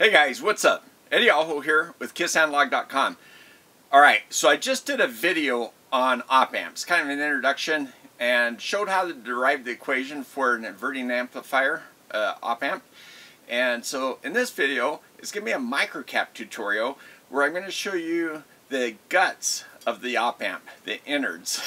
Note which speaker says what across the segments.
Speaker 1: Hey guys, what's up? Eddie Aho here with KissAnalog.com. Alright, so I just did a video on op amps, kind of an introduction, and showed how to derive the equation for an inverting amplifier uh, op amp. And so in this video, it's going to be a microcap tutorial where I'm going to show you the guts of the op amp, the innards.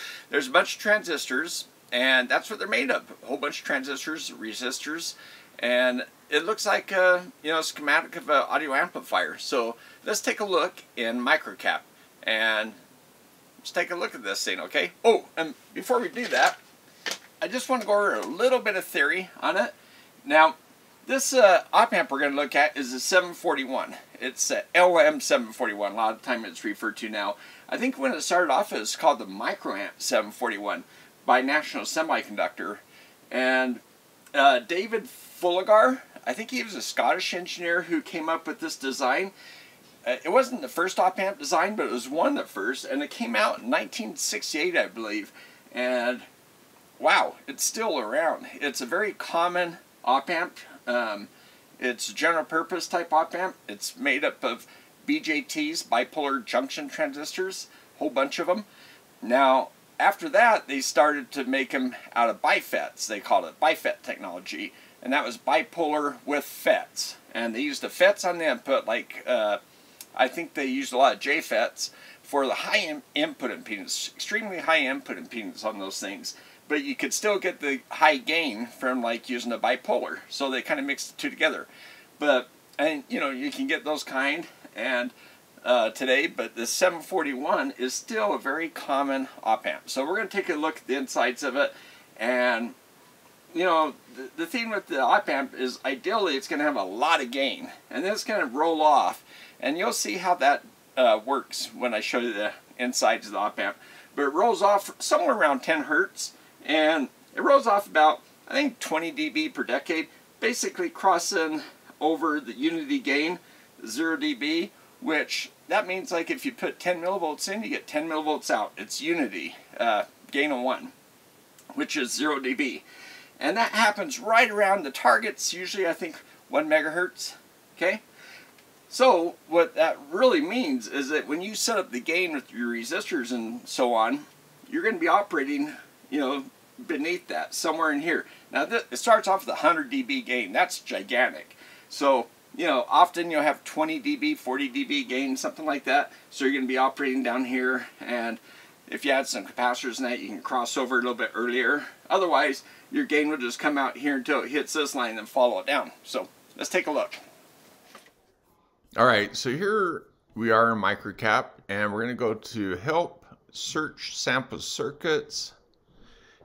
Speaker 1: There's a bunch of transistors, and that's what they're made of. A whole bunch of transistors, resistors, and it looks like a you know schematic of an audio amplifier. So let's take a look in microcap, and let's take a look at this thing, okay? Oh, and before we do that, I just want to go over a little bit of theory on it. Now, this uh, op amp we're going to look at is a 741. It's a LM741. A lot of time it's referred to now. I think when it started off it was called the Microamp 741 by National Semiconductor. And uh, David Fullagar, I think he was a Scottish engineer who came up with this design. Uh, it wasn't the first op amp design, but it was one of the first, and it came out in 1968, I believe. And wow, it's still around. It's a very common op amp. Um, it's a general purpose type op amp. It's made up of BJTs, bipolar junction transistors, a whole bunch of them. Now, after that, they started to make them out of BiFETs. They called it BiFET technology, and that was bipolar with FETs. And they used the FETs on the input, like uh, I think they used a lot of JFETs for the high in input impedance, extremely high input impedance on those things. But you could still get the high gain from like using a bipolar. So they kind of mixed the two together. But and you know you can get those kind and uh, today, but the 741 is still a very common op amp. So we're going to take a look at the insides of it, and you know the, the thing with the op amp is ideally it's going to have a lot of gain, and then it's going to roll off, and you'll see how that uh, works when I show you the insides of the op amp. But it rolls off somewhere around 10 hertz, and it rolls off about I think 20 dB per decade, basically crossing over the unity gain 0 dB, which that means like if you put 10 millivolts in, you get 10 millivolts out. It's unity, uh, gain of 1, which is 0 dB. And that happens right around the targets, usually I think 1 megahertz, okay? So what that really means is that when you set up the gain with your resistors and so on, you're going to be operating, you know, beneath that, somewhere in here. Now it starts off with 100 dB gain. That's gigantic. So you know, often you'll have 20 dB, 40 dB gain, something like that. So you're going to be operating down here, and if you add some capacitors in that, you can cross over a little bit earlier. Otherwise, your gain will just come out here until it hits this line and then follow it down. So let's take a look.
Speaker 2: All right, so here we are in microcap, and we're going to go to help search sample circuits.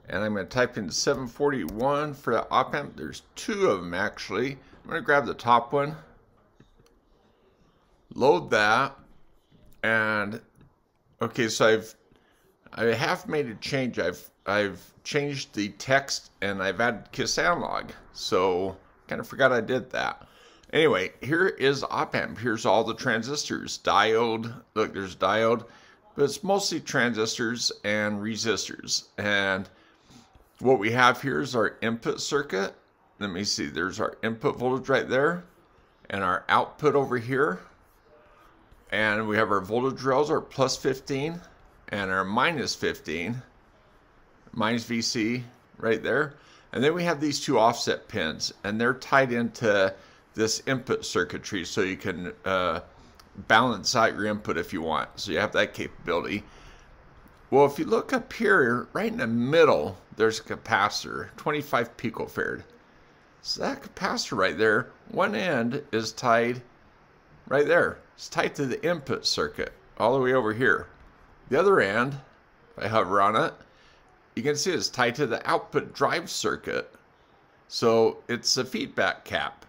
Speaker 2: And I'm going to type in 741 for the op amp. There's two of them actually. I'm going to grab the top one, load that, and okay, so I've I have made a change. I've I've changed the text and I've added Kiss Analog. So kind of forgot I did that. Anyway, here is op amp. Here's all the transistors, diode. Look, there's diode, but it's mostly transistors and resistors. And what we have here is our input circuit let me see, there's our input voltage right there and our output over here. And we have our voltage rails, our plus 15 and our minus 15, minus VC right there. And then we have these two offset pins and they're tied into this input circuitry so you can uh, balance out your input if you want. So you have that capability. Well, if you look up here, right in the middle, there's a capacitor, 25 picofarad. So that capacitor right there, one end is tied right there. It's tied to the input circuit all the way over here. The other end, if I hover on it, you can see it's tied to the output drive circuit. So it's a feedback cap.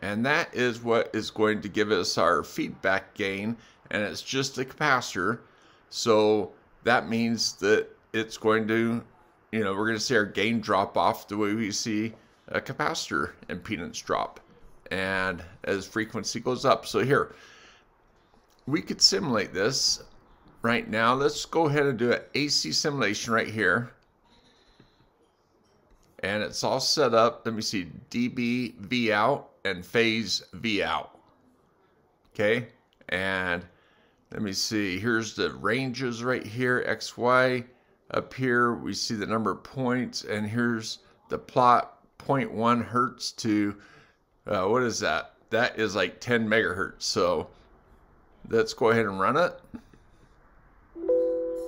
Speaker 2: And that is what is going to give us our feedback gain. And it's just a capacitor. So that means that it's going to, you know, we're going to see our gain drop off the way we see a capacitor impedance drop and as frequency goes up. So here, we could simulate this right now. Let's go ahead and do an AC simulation right here. and it's all set up. Let me see, dB V out and phase V out. Okay, and let me see, here's the ranges right here, X, Y. Up here, we see the number of points, and here's the plot 0.1 hertz to, uh, what is that? That is like 10 megahertz. So let's go ahead and run it.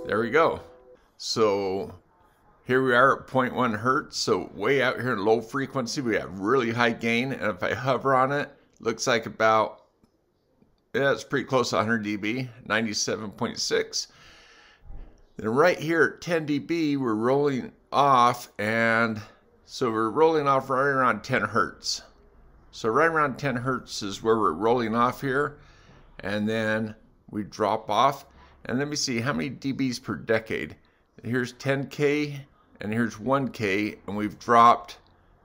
Speaker 2: There we go. So here we are at 0.1 hertz. So way out here in low frequency, we have really high gain. And if I hover on it, looks like about, yeah, it's pretty close to 100 dB, 97.6. Then right here at 10 dB, we're rolling off. And so we're rolling off right around 10 hertz. So right around 10 hertz is where we're rolling off here. And then we drop off. And let me see how many dBs per decade. Here's 10K and here's 1K. And we've dropped,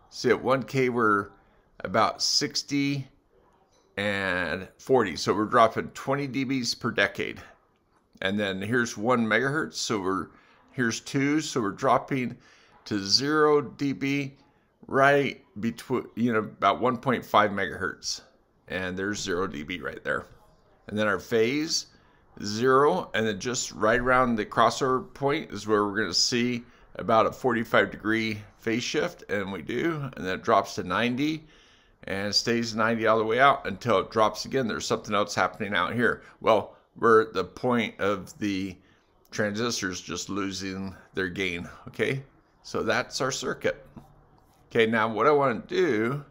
Speaker 2: see at 1K we're about 60 and 40. So we're dropping 20 dBs per decade. And then here's one megahertz. So we're, here's two. So we're dropping to zero dB right between, you know, about 1.5 megahertz. And there's zero dB right there. And then our phase, zero. And then just right around the crossover point is where we're going to see about a 45 degree phase shift. And we do. And then it drops to 90 and stays 90 all the way out until it drops again. There's something else happening out here. Well, we're at the point of the transistors just losing their gain. Okay. So that's our circuit. Okay, now what I want to do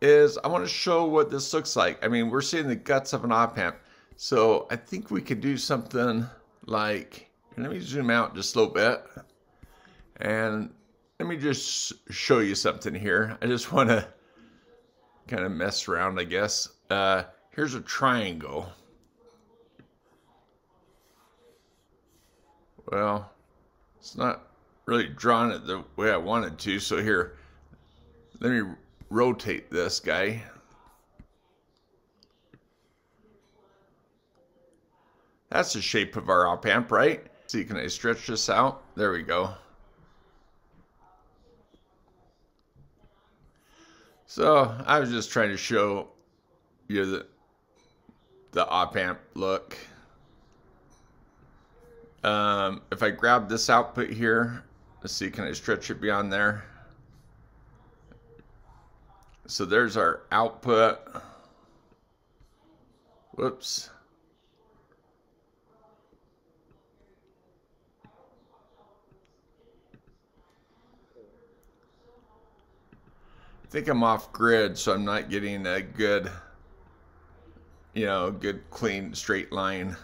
Speaker 2: is I want to show what this looks like. I mean, we're seeing the guts of an op amp. So I think we could do something like, let me zoom out just a little bit. And let me just show you something here. I just want to kind of mess around, I guess. Uh, here's a triangle. Well, it's not really drawn it the way I wanted to. So here, let me rotate this guy. That's the shape of our op amp, right? See, can I stretch this out? There we go. So I was just trying to show you the, the op amp look. Um, if I grab this output here Let's see, can I stretch it beyond there? So there's our output. Whoops. I think I'm off grid, so I'm not getting a good, you know, good clean straight line.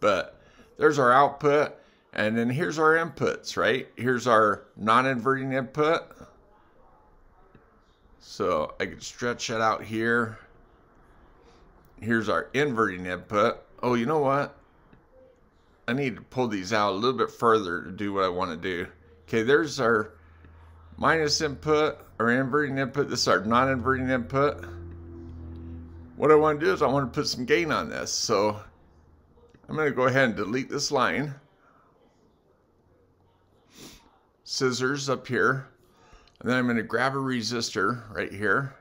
Speaker 2: But there's our output. And then here's our inputs, right? Here's our non-inverting input. So I can stretch that out here. Here's our inverting input. Oh, you know what? I need to pull these out a little bit further to do what I want to do. Okay, there's our minus input, our inverting input. This is our non-inverting input. What I want to do is I want to put some gain on this. So I'm going to go ahead and delete this line. scissors up here. And then I'm going to grab a resistor right here.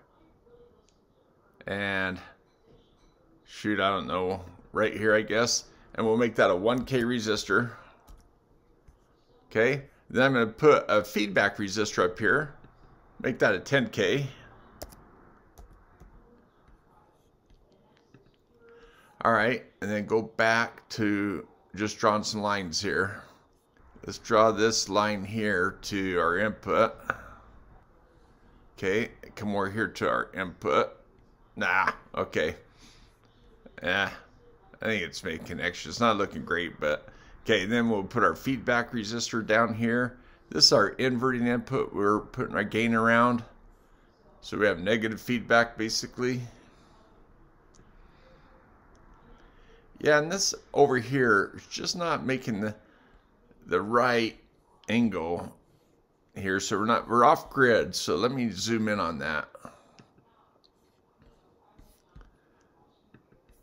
Speaker 2: And shoot, I don't know, right here, I guess. And we'll make that a 1K resistor. Okay. Then I'm going to put a feedback resistor up here. Make that a 10K. All right. And then go back to just drawing some lines here. Let's draw this line here to our input. Okay, come over here to our input. Nah, okay. Yeah, I think it's making connection. It's not looking great, but okay, then we'll put our feedback resistor down here. This is our inverting input. We're putting our gain around. So we have negative feedback basically. Yeah, and this over here is just not making the the right angle here. So we're not, we're off grid. So let me zoom in on that.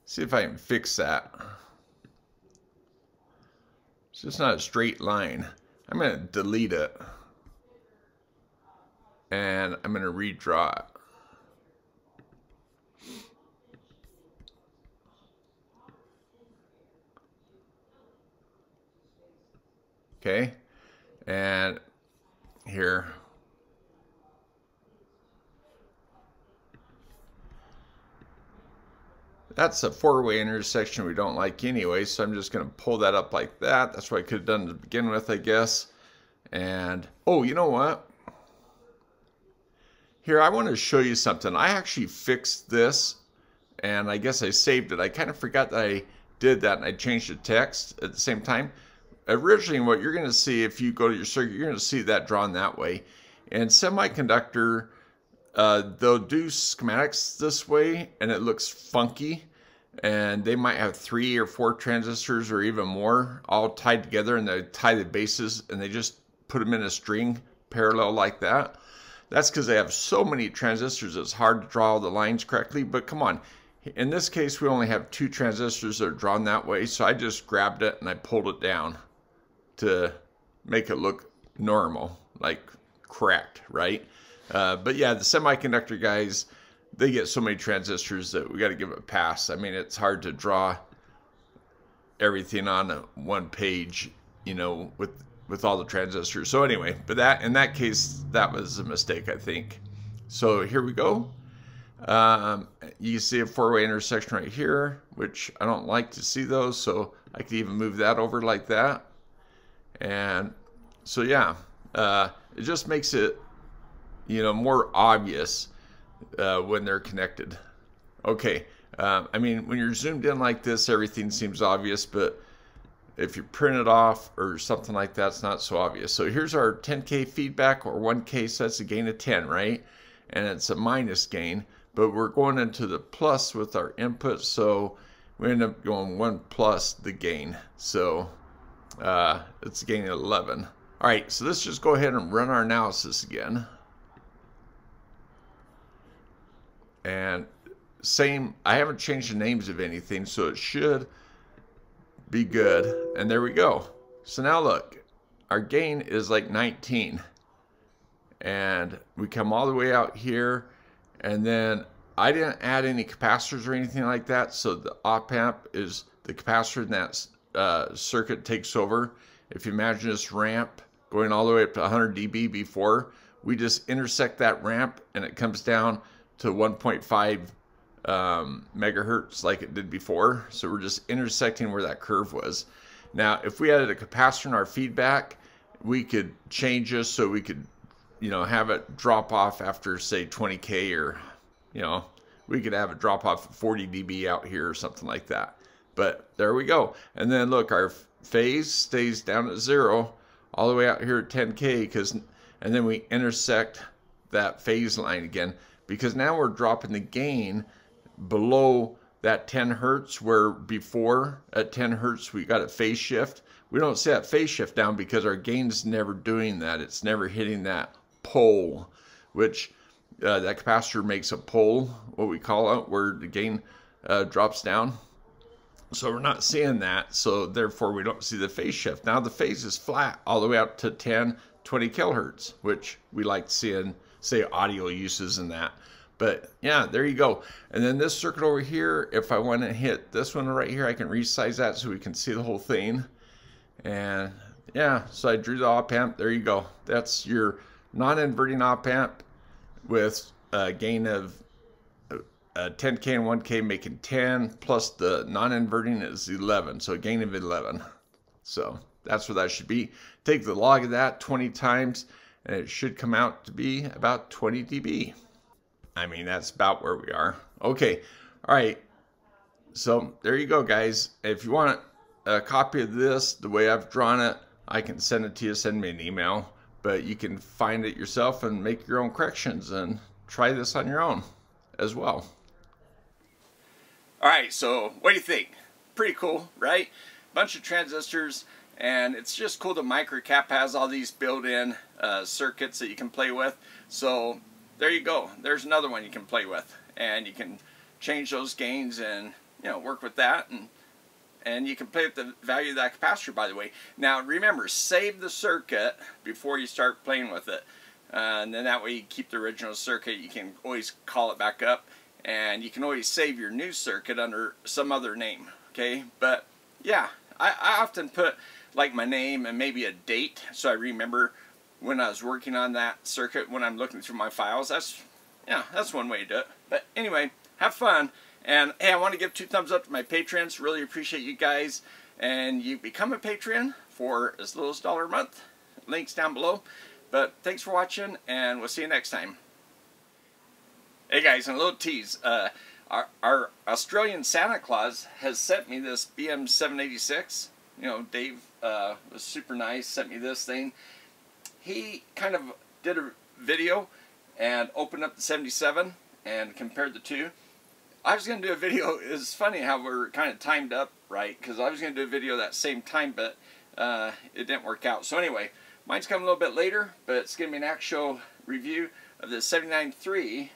Speaker 2: See if I can fix that. It's just not a straight line. I'm going to delete it. and I'm going to redraw it. Okay, and here That's a four-way intersection we don't like anyway, so I'm just going to pull that up like that. That's what I could have done to begin with, I guess. And, oh, you know what? Here, I want to show you something. I actually fixed this, and I guess I saved it. I kind of forgot that I did that, and I changed the text at the same time. Originally, what you're going to see if you go to your circuit, you're going to see that drawn that way. And semiconductor, uh, they'll do schematics this way, and it looks funky and they might have three or four transistors or even more all tied together and they tie the bases and they just put them in a string parallel like that. That's because they have so many transistors it's hard to draw the lines correctly. But come on, in this case we only have two transistors that are drawn that way. So I just grabbed it and I pulled it down to make it look normal, like correct, right? Uh, but yeah, the semiconductor guys, they get so many transistors that we got to give it a pass. I mean, it's hard to draw everything on one page, you know, with with all the transistors. So anyway, but that in that case, that was a mistake, I think. So here we go. Um, you see a four-way intersection right here, which I don't like to see those, so I could even move that over like that. And so yeah, uh, it just makes it, you know, more obvious uh, when they're connected. Okay, uh, I mean, when you're zoomed in like this, everything seems obvious, but if you print it off or something like that, it's not so obvious. So here's our 10K feedback or 1K, so that's a gain of 10, right? And it's a minus gain, but we're going into the plus with our input, so we end up going 1 plus the gain. So uh, it's a gain of 11. All right, so let's just go ahead and run our analysis again. And same I haven't changed the names of anything so it should be good. And there we go. So now look our gain is like 19 and we come all the way out here. And then I didn't add any capacitors or anything like that so the op amp is the capacitor in that uh, circuit takes over. If you imagine this ramp going all the way up to 100 dB before we just intersect that ramp and it comes down to 1.5 um, megahertz like it did before. So we're just intersecting where that curve was. Now, if we added a capacitor in our feedback, we could change this so we could, you know, have it drop off after say 20K or, you know, we could have it drop off 40 dB out here or something like that. But there we go. And then look, our phase stays down at zero all the way out here at 10K because, and then we intersect that phase line again because now we're dropping the gain below that 10 hertz where before at 10 hertz we got a phase shift. We don't see that phase shift down because our gain's never doing that. It's never hitting that pole which uh, that capacitor makes a pole what we call it where the gain uh, drops down. So we're not seeing that. So therefore we don't see the phase shift. Now the phase is flat all the way up to 10 20 kilohertz which we like seeing say audio uses and that. But yeah, there you go. And then this circuit over here, if I want to hit this one right here, I can resize that so we can see the whole thing. And yeah, so I drew the op amp. There you go. That's your non-inverting op amp with a gain of uh, 10K and 1K making 10 plus the non-inverting is 11. So a gain of 11. So that's what that should be. Take the log of that 20 times and it should come out to be about 20 dB. I mean, that's about where we are. Okay, all right. So there you go, guys. If you want a copy of this, the way I've drawn it, I can send it to you. Send me an email. But you can find it yourself and make your own corrections and try this on your own as well.
Speaker 1: All right, so what do you think? Pretty cool, right? Bunch of transistors and it's just cool that microcap has all these built-in uh, circuits that you can play with so there you go there's another one you can play with and you can change those gains and you know work with that and and you can play with the value of that capacitor by the way now remember save the circuit before you start playing with it Uh, and then that way you keep the original circuit. You can always call it back up. And you can always save your new circuit under some other name. Okay, but yeah, I, I often put like my name and maybe a date so I remember when I was working on that circuit when I'm looking through my files. That's, yeah, that's one way to do it. But anyway, have fun. And hey, I want to give two thumbs up to my patrons. Really appreciate you guys. And you become a patron for as little as a dollar a month. Links down below. But thanks for watching, and we'll see you next time. Hey guys, and a little tease. Uh, our, our Australian Santa Claus has sent me this BM786. You know, Dave uh, was super nice, sent me this thing. He kind of did a video and opened up the 77 and compared the two. I was going to do a video, it's funny how we're kind of timed up right, because I was going to do a video that same time, but uh, it didn't work out. So anyway, mine's coming a little bit later, but it's going to be an actual review of the 79.3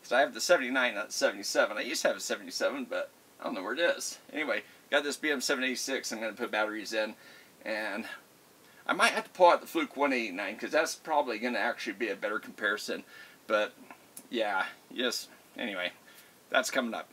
Speaker 1: because I have the 79, not 77. I used to have a 77, but I don't know where it is. Anyway, got this BM786 I'm going to put batteries in. And I might have to pull out the Fluke 189 because that's probably going to actually be a better comparison. But, yeah, yes. Anyway, that's coming up.